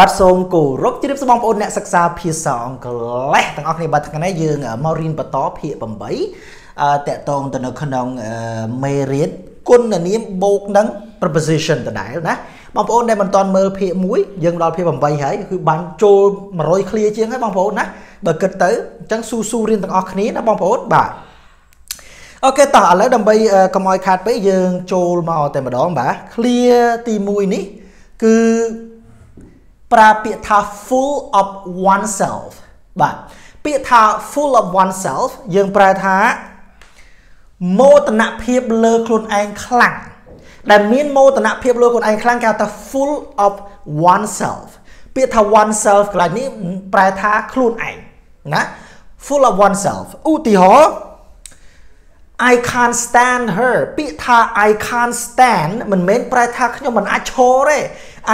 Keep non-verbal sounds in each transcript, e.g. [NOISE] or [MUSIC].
បាទសូមគោរពជម្រាបសួរបងប្អូនអ្នកសិក្សាភាសាអង់គ្លេសទាំងអស់គ្នាបាទថ្ងៃនេះយើងមករៀនបន្តភាគ8អឺតកតងទៅនៅក្នុងមេរៀនគុណនាមបូកនឹង preposition ដដែលណាបងប្អូនដែលមិនទាន់មើលភាគ1យើងដល់ភាគ8ហើយគឺបានចូល100 clear ជាងហើយបងប្អូនណាបើគិតទៅអញ្ចឹងស៊ូស៊ូរៀនទាំងអស់គ្នាណាបងប្អូនបាទអូខេតោះឥឡូវដើម្បីកុំឲ្យខាតពេកយើងចូលមកតែម្ដងបាទ clear ទី1នេះគឺ ប្រើពាក្យថា full of oneself បាទពាក្យថា full of oneself យើងប្រើថាមោទនភាពលើខ្លួនឯងខ្លាំងដែលមានមោទនភាពលើខ្លួនឯងខ្លាំងគេហៅថា full of oneself ពាក្យថា oneself កន្លែងនេះប្រែថាខ្លួនឯងណា full of oneself ឧទាហរណ៍ I can't stand her ពាក្យថា I can't stand មិនមែនប្រែថាខ្ញុំមិនអាចឈរទេ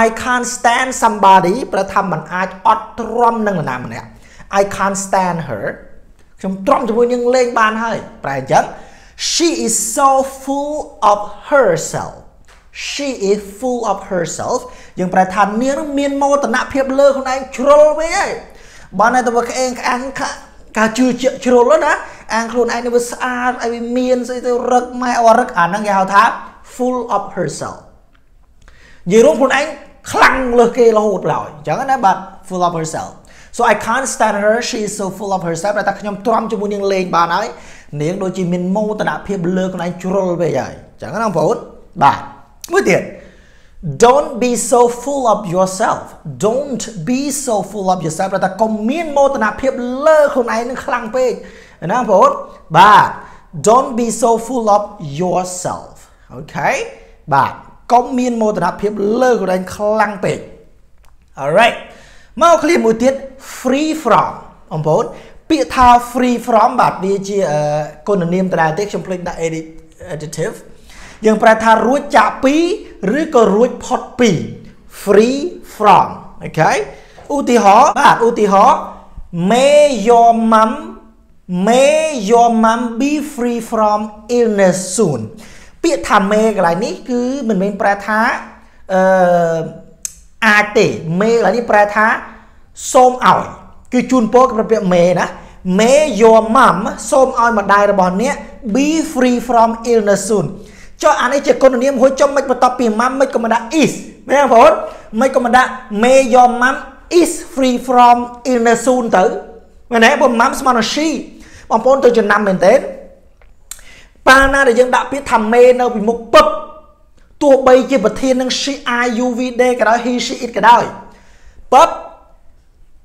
I can't stand somebody ប្រែថាមិនអាចអត់ទ្រាំនឹងនរណាម្នាក់ I can't stand her ខ្ញុំទ្រាំជាមួយនឹងលេងបានហើយប្រែអញ្ចឹង she is so full of herself she is full of herself យើងប្រែថានាងមានមោទនភាពលើខ្លួនឯងជ្រុលវិញហើយបើនៅតែក្អេងក្អាំងការជឿជាក់ជ្រុលណាអាងខ្លួនឯងនេះវាស្អាតឲ្យវាមានស្អីទៅរឹកម៉ែអរឹកអាហ្នឹងគេហៅថា full of herself និយាយរួមខ្លួនឯងខ្លាំងលើសគេរហូតឡើយអញ្ចឹងណាបាទ full of herself so i can't stand her she is so full of herself តែខ្ញុំទ្រាំជាមួយនាងលេងបានហើយនាងដូចជាមានមោទនភាពលើខ្លួនឯងជ្រុលពេកហើយអញ្ចឹងណាបងប្អូនបាទមួយទៀត don't be so full of yourself don't be so full of yourself តែកុំមានមោទនភាពលើខ្លួនឯងនឹងខ្លាំងពេកណាបងប្អូនបាទ don't be so full of yourself អូខេបាទ កុំមានមោទនភាពលើខ្លួនឯងខ្លាំងពេក alright មកឃ្លាមួយទៀត free from បងប្អូនពាក្យថា free from បាទវាជាគុណនាមដដែលទេខ្ញុំភ្លេចដាក់ adjective យើងប្រែថារួចចាកពីឬក៏រួចផុតពី free from អូខេឧទាហរណ៍បាទឧទាហរណ៍ may your mom may your mom be free from illness soon ពាក្យថា may កន្លែងនេះគឺមិនមែនប្រែថាអឺអាចទេ may កន្លែងនេះប្រែថាសូមឲ្យគឺជូនពរគឺពាក្យ may ណា may your mom សូមឲ្យម្ដាយរបស់អ្នក be free from illness soon ចុះអានេះជាគុណនាមហួចចុះមិនបន្ទាប់ពី mom មិនក៏មិនដាក់ is មែនបងប្អូនមិនក៏មិនដាក់ may your mom is free from illness soon ទៅមែនទេបង mom ស្មើនឹង she បងប្អូនទៅចំណាំមែនទេ ប៉ាណាដែលយើងដាក់ពាក្យថា may នៅពីមុខពឹបទោះបីជាប្រធាននឹង she are you we they ក៏ដោយ he she it ក៏ដោយពឹប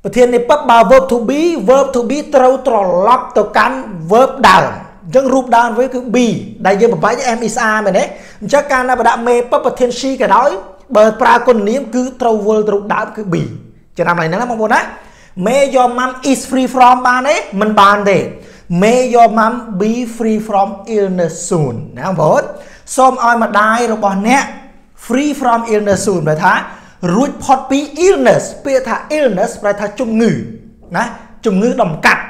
ប្រធាននៃពឹបបើ verb to be verb to be ត្រូវត្រឡប់ទៅកាន់ verb ដើមអញ្ចឹងរូបដើមវាគឺ be ដែលយើងបំបែក m is r មែនទេអញ្ចឹងការណាបដាក់ may ពឹបប្រធាន she ក៏ដោយបើប្រើគុណនាមគឺត្រូវវិលទៅរូបដើមគឺ be ចំណាំឡើយហ្នឹងបងប្អូនណា may your mom is free from បានទេមិនបានទេ may your mom be free from illness soon ណាបងប្អូនសូមឲ្យម្ដាយរបស់អ្នក free from illness soon បែរថារួចផុតពី illness ពាក្យថា illness ប្រែថាជំងឺណាជំងឺដំកាត់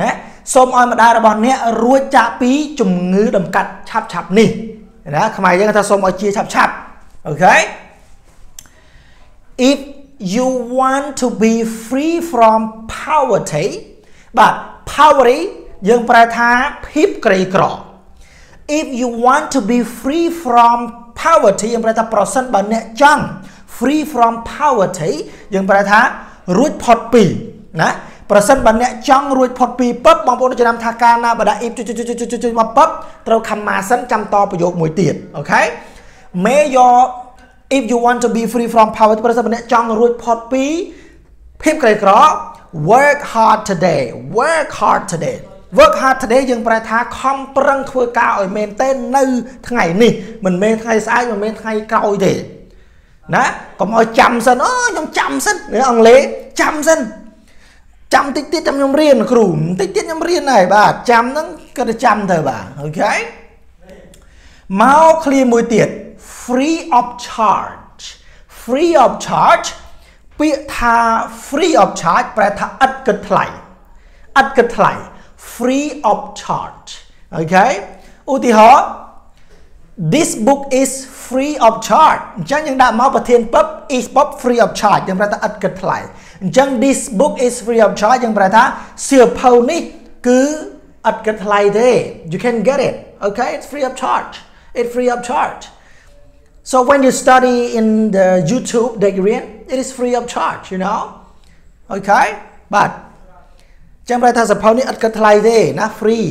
ណាសូមឲ្យម្ដាយរបស់អ្នករួចចាកពីជំងឺដំកាត់ឆាប់ឆាប់នេះណាខ្មែរយើងថាសូមឲ្យជាឆាប់ឆាប់អូខេ if you want to be free from poverty បាទ poverty យើងប្រែថាភាពក្រីក្រ if you want to be free from poverty យើងប្រែថាប្រសិនបើអ្នកចង់ free from poverty យើងប្រែថារួចផុតពីណាប្រសិនបើអ្នកចង់រួចផុតពីពឹបបងប្អូនចាំថាការណាបដា if ជួយជួយជួយជួយមកពឹបត្រូវខមាសិនចាំតប្រយោគមួយទៀតអូខេ may your if you want to be free from poverty ប្រសិនបើអ្នកចង់រួចផុតពីភាពក្រីក្រ work hard today work hard today work hard today យើងប្រែថាខំប្រឹងធ្វើការឲ្យមែនទែននៅថ្ងៃនេះមិនមែនថ្ងៃស្អែកមិនមែនថ្ងៃក្រោយទេណាកុំឲ្យចាំសិនអូខ្ញុំចាំសិនអង់គ្លេសចាំសិនចាំតិចទៀតចាំខ្ញុំរៀនគ្រូតិចទៀតខ្ញុំរៀនហើយបាទចាំហ្នឹងក៏ទៅចាំទៅបាទអូខេមកឃ្លាមួយទៀត free of charge free of charge ពាក្យថា free of charge ប្រែថាឥតគិតថ្លៃឥតគិតថ្លៃ free of charge អូខេឧទាហរណ៍ this book is free of charge អញ្ចឹងយើងដាក់មកប្រធានពឹប is ពឹប free of charge យើងប្រែថាឥតគិតថ្លៃអញ្ចឹង this book is free of charge យើងប្រែថាសៀវភៅនេះគឺឥតគិតថ្លៃទេ you can get it okay it's free of charge it's free of charge so when you study in the YouTube ដែលរៀន it is free of charge you know okay បា ទចាំប្រែថាសភៅនេះឥតគិតថ្លៃទេណា free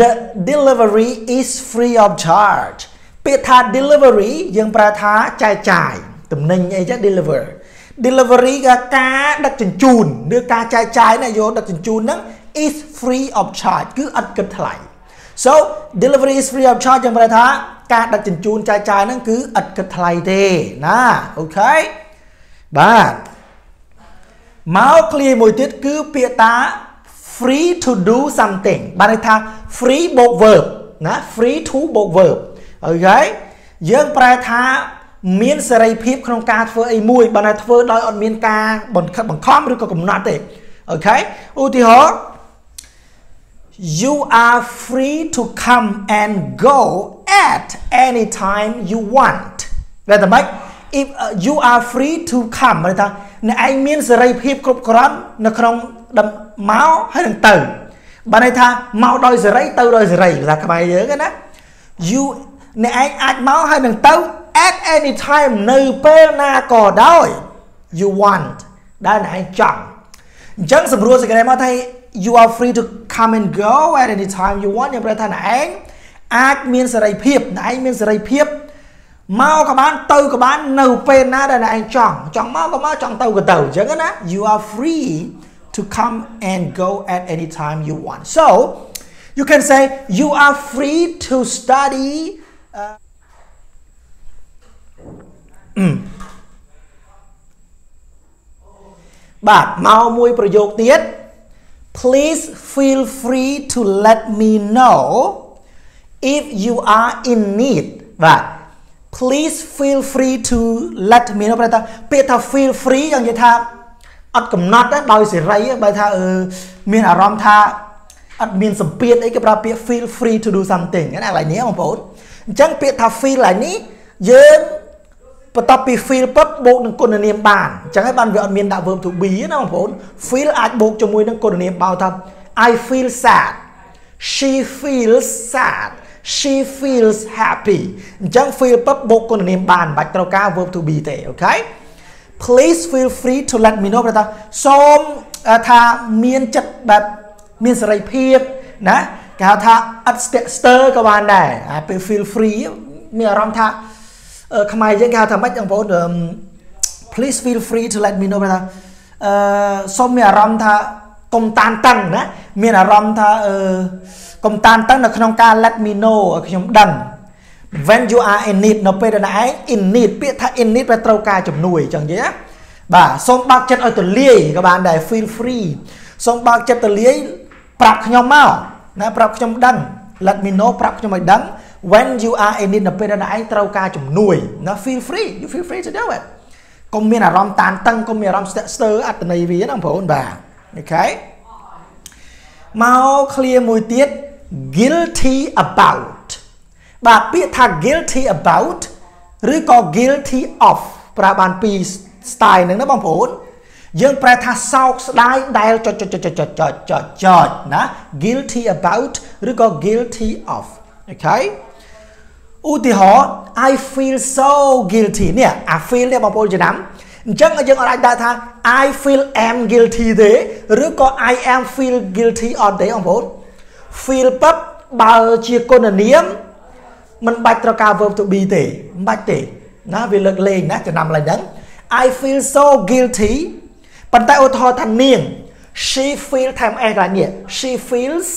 the delivery is free of charge ពាក្យថា delivery យើងប្រើថាចែកចាយតំណែងអីចឹង deliver delivery គឺការដឹកជញ្ជូនឬការចែកចាយណាយកដឹកជញ្ជូនហ្នឹង is free of charge គឺឥតគិតថ្លៃ so delivery is free of charge យើងប្រើថាការដឹកជញ្ជូនចែកចាយហ្នឹងគឺឥតគិតថ្លៃទេណា OK បាទ មកឃ្លាមួយទៀតគឺពាក្យថា free to do something បានន័យថា free បូក verb ណា free to បូក verb អូខេយើងប្រែថាមានសេរីភាពក្នុងការធ្វើអីមួយបើណាធ្វើដោយអត់មានការបង្ខិតបង្ខំឬក៏កំណត់ទេ OK ឧទាហរណ៍ you are free to come and go at any time you want តែតែម៉េច if uh, you are free to come មានថា អ្នកឯងមានសេរីភាពគ្រប់គ្រាន់នៅក្នុងមកហើយនឹងទៅបានន័យថាមកដោយសេរីទៅដោយសេរីភាសាខ្មែរយើងណា you អ្នកឯងអាចមកហើយនឹងទៅ at any time នៅពេលណាក៏ដោយ you want ដែលអ្នកឯងចង់អញ្ចឹងសម្រួលសេចក្តីមកថា you are free to come and go at any time you want ខ្ញុំប្រែថាអ្នកឯងអាចមានសេរីភាពអ្នកឯងមានសេរីភាព មកក៏បានទៅក៏បាននៅពេលណាដែលអ្នកឯងចង់ចង់មកក៏មកចង់ទៅក៏ទៅអញ្ចឹងណា you are free to come and go at any time you want so you can say you are free to study uh, [CLEARS THROAT] បាទមកមួយប្រយោគទៀត please feel free to let me know if you are in need បាទ please feel free to let me know ប្រែថាពាក្យថា feel free យ៉ាងនិយាយថាអត់កំណត់ដោយសេរីបើថាអឺមានអារម្មណ៍ថាអត់មានសម្ពាធអីគេប្រើពាក្យ feel free to do something ណាកន្លែងនេះបងប្អូនអញ្ចឹងពាក្យថា feel កន្លែងនេះយើងបន្ទាប់ពី feel ពឹបបូកនឹងគុណនាមបានអញ្ចឹងហើយបានវាអត់មានដាក់ verb to be ណាបងប្អូន feel អាចបូកជាមួយនឹងគុណនាមបោថា I feel sad she feels sad she feels happy អញ្ចឹង feel ពឹបបូកគុណនាមបានមិនបាច់ត្រូវការ verb to be ទេអូខេ please feel free to let me know ព្រោះថាសូមថាមានចិត្តបែបមានសេរីភាពណាគេហៅថាអត់ស្ទាក់ស្ទើរក៏បានដែរពេល feel free មានអារម្មណ៍ថាខ្មែរយើងគេហៅថាម៉េចបងប្អូន please feel free to let me know ថាអឺសូមមានអារម្មណ៍ថា កុំតានតឹងណាមានអារម្មណ៍ថាអឺកុំតានតឹងនៅក្នុងការ let me know ឲ្យខ្ញុំដឹង when you are in need នៅពេលដែលឯង in need ពាក្យថា in need វាត្រូវការជំនួយអញ្ចឹងនិយាយណាបាទសូមបើកចិត្តឲ្យទលាយក៏បានដែរ feel free សូមបើកចិត្តទលាយប្រាប់ខ្ញុំមកណាប្រាប់ខ្ញុំដឹង let me know ប្រាប់ខ្ញុំឲ្យដឹង when you are in need នៅពេលដែលឯងត្រូវការជំនួយណា feel free you feel free to do it កុំមានអារម្មណ៍តានតឹងកុំមានអារម្មណ៍ស្ទាក់ស្ទើរអត្តន័យវាណាបងប្អូនបាទ អូខេមកឃ្លាមួយទៀត guilty about បាទពាក្យថា guilty about ឬក៏ guilty of ប្រើបានពីរ style ហ្នឹងណាបងប្អូនយើងប្រែថាសោកស្ដាយដែលចុចចុចចុចចុចចុចចុចចុចណា guilty about ឬក៏ guilty of អូខេឧទាហរណ៍ I feel so guilty នេះអា feel នេះបងប្អូនចំណាំអញ្ចឹងយើងអាចដាក់ថា I feel am guilty ទេឬក៏ I am feel guilty អត់ទេបងប្អូន feel ពឹបបើជាគុណនាមមិនបាច់ត្រូវការ verb to be ទេមិនបាច់ទេណាវាលើកលែងណាចំណាំឡើយហ្នឹង I feel so guilty ប៉ុន្តែឧទាហរណ៍ថានាង she feel ថែម s កន្លែងនេះ she feels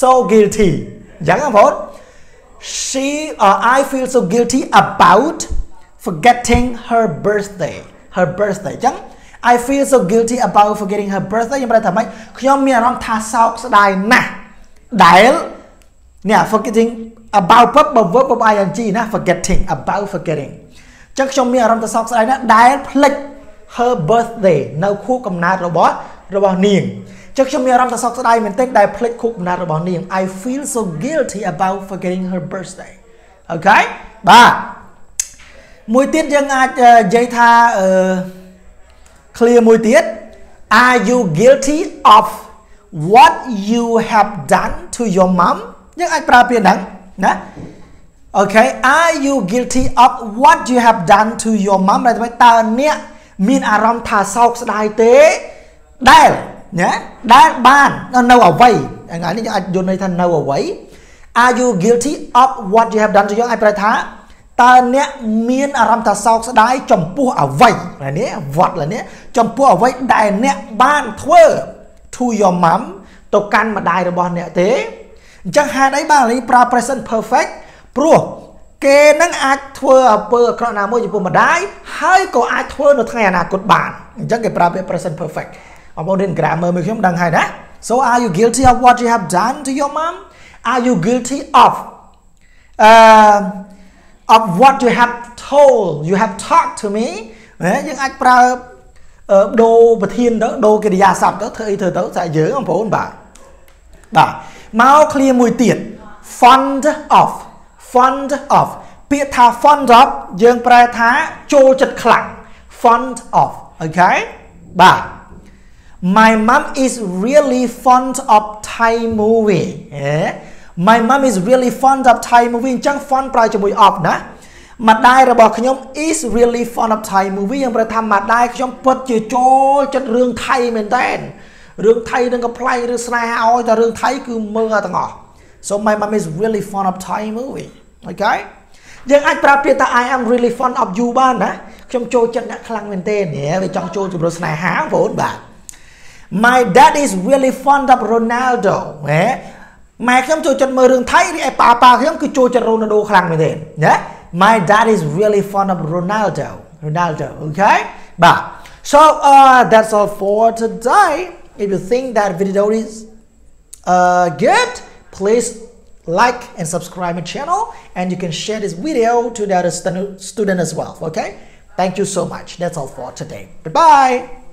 so guilty អញ្ចឹងបងប្អូន she or I feel so guilty about forgetting her birthday her birthday អញ្ចឹង I feel so guilty about forgetting her birthday ខ្ញុំប្រែថាម៉េចខ្ញុំមានអារម្មណ៍ថាសោកស្ដាយណាស់ដែលនេះ forgetting about ពឹបបើ verb បើ ing ណា forgetting about forgetting អញ្ចឹងខ្ញុំមានអារម្មណ៍ថាសោកស្ដាយណាស់ដែលភ្លេច her birthday នៅខួបកំណើតរបស់របស់នាងចឹងខ្ញុំមានអារម្មណ៍ថាសោកស្ដាយមែនទែនដែលភ្លេចខួបកំណើតរបស់នាង I feel so guilty about forgetting her birthday អូខេបាទមួយទៀតយើងអាចនិយាយថាអឺ clear មួយទៀត Are you guilty of what you have done to your mom យើងអាចប្រើពាក្យហ្នឹងណា Okay are you guilty of what you have done to your mom ដែលតើអ្នកមានអារម្មណ៍ថាសោកស្ដាយទេដែលណាដែលបាននៅអ្វីថ្ងៃនេះយើងអាចយល់ន័យថានៅអ្វី Are you guilty of what you have done to your អាចប្រែថាតើអ្នកមានអារម្មណ៍ថាសោកស្ដាយចំពោះអ្វីនេះវត្តនេះ ចំពោះអ្វីដែលអ្នកបានធ្វើ to your mom ទៅកាន់ម្ដាយរបស់អ្នកទេអញ្ចឹងហេតុអីបាននេះប្រើ present perfect ព្រោះគេនឹងអាចធ្វើអំពើអាក្រក់ណាមួយចំពោះម្ដាយហើយក៏អាចធ្វើនៅថ្ងៃអនាគតបានអញ្ចឹងគេប្រើពាក្យ present perfect បងប្អូនរៀន grammar មួយខ្ញុំដឹងហើយណា So are you guilty of what you have done to your mom Are you guilty of uh of what you have told you have talked to me យើងអាចប្រើ ដូរប្រធានទៅដូរកិរិយាសព្ទទៅធ្វើអីធ្វើទៅស្អែកយើងបងប្អូនបាទបាទមក clear មួយទៀត fond of fond of ពាក្យថា fond of យើងប្រែថាចូលចិត្តខ្លាំង fond of អូខេបាទ My mom is really fond of Thai movie My mom is really fond of Thai movie អញ្ចឹង fond ប្រើជាមួយ of ណា ម្ដាយរបស់ខ្ញុំ is really fond of Thai movie យើងប្រែថាម្ដាយខ្ញុំពិតជាចូលចិត្តរឿងថៃមែនតើរឿងថៃនឹងកំ pl ែងរឿងស្នេហាឲ្យតែរឿងថៃគឺមើលទាំងអស់ So my mom is really fond of Thai movie okay យើងអាចប្រើពាក្យថា I am really fond of you បានណាខ្ញុំចូលចិត្តអ្នកខ្លាំងមែនទេនេះវាចង់ចូលជំរុញស្នេហាបងប្អូនបាទ My dad is really fond of Ronaldo ហ៎ម៉ែខ្ញុំចូលចិត្តមើលរឿងថៃរីឯប៉ាប៉ាខ្ញុំគឺចូលចិត្ត Ronaldo ខ្លាំងមែនទេណា My dad is really fond of Ronaldo. Ronaldo okay? But so uh that's all for today. If you think that video is uh good please like and subscribe my channel and you can share this video to the other student as well okay? Thank you so much. That's all for today. Goodbye